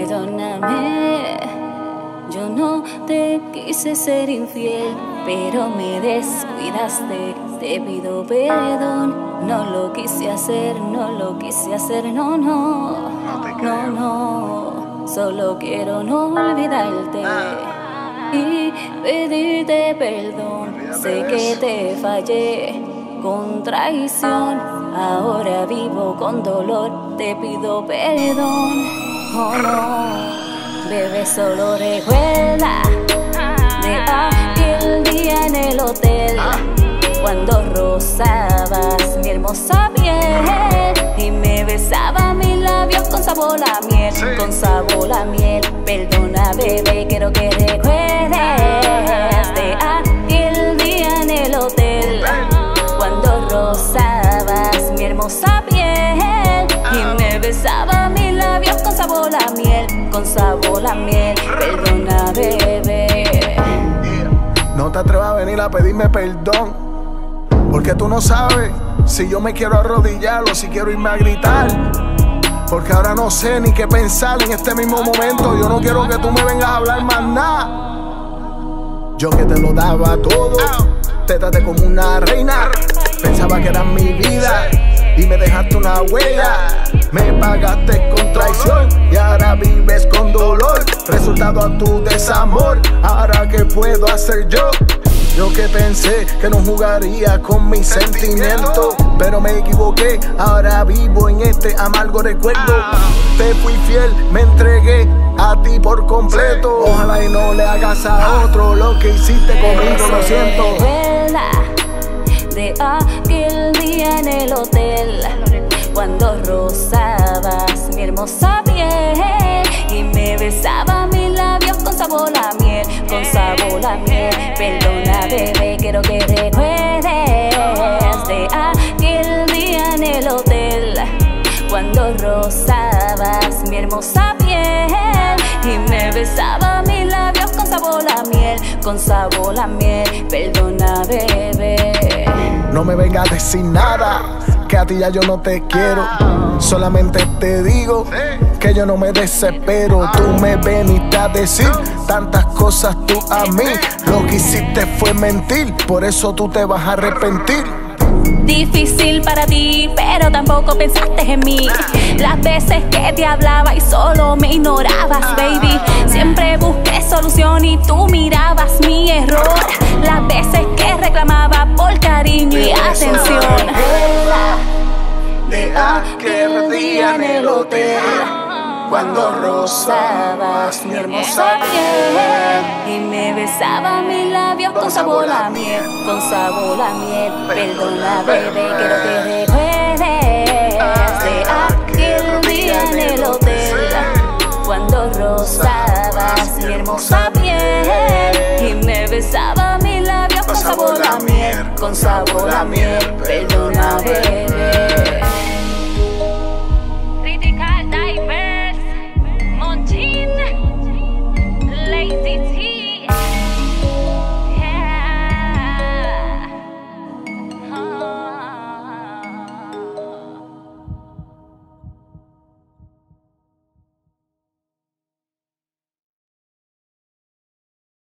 Perdóname, yo no te quise ser infiel, pero me descuidaste. Te pido perdón, no lo quise hacer, no lo quise hacer, no, no, no, no. Solo quiero no olvidarte y pedirte perdón. Sé que te fallé con traición, ahora vivo con dolor, te pido perdón. Oh no, bebé, solo recuerda de aquel día en el hotel. Cuando rozabas mi hermosa piel y me besaba mis labios con sabor a miel, con sabor a miel. Perdona, bebé, quiero que recuerdes de aquel día en el hotel. Cuando rozabas mi hermosa miel. Perdona, bebé. No te atrevas a venir a pedirme perdón. Porque tú no sabes si yo me quiero arrodillar o si quiero irme a gritar. Porque ahora no sé ni qué pensar en este mismo momento. Yo no quiero que tú me vengas a hablar más nada. Yo que te lo daba todo, te traté como una reina. Pensaba que era mi vida y me dejaste una huella. Me pagaste con traición y ahora vives con dolor. Resultado a tu desamor. Ahora, ¿qué puedo hacer yo? Yo que pensé que no jugaría con mis sentimientos, pero me equivoqué. Ahora vivo en este amargo recuerdo. Te fui fiel, me entregué a ti por completo. Ojalá y no le hagas a otro lo que hiciste conmigo, lo siento. De aquel día en el hotel cuando rozabas mi hermosa piel y me besaba mis labios con sabor a miel, con sabor a miel. Perdona, bebé, quiero que recuerdes de aquel día en el hotel cuando rozabas mi hermosa piel y me besaba mis labios con sabor a miel, con sabor a miel. Perdona, bebé. No me vengas a decir nada, a ti ya yo no te quiero. Solamente te digo que yo no me desespero. Tú me veniste a decir tantas cosas tú a mí. Lo que hiciste fue mentir, por eso tú te vas a arrepentir. Difícil para ti, pero tampoco pensaste en mí. Las veces que te hablaba y solo me ignorabas, baby. Siempre busqué solución y tú mirabas mi error. Las veces que reclamaba por cariño y atención. De aquel día en el hotel, cuando rozabas mi hermosa piel y me besaba mis labios con sabor a miel, con sabor a miel. Perdona, bebé, que recuerdes de aquel día en el hotel cuando rozabas mi hermosa piel y me besaba mis labios con sabor a miel, con sabor a miel. Perdona, bebé.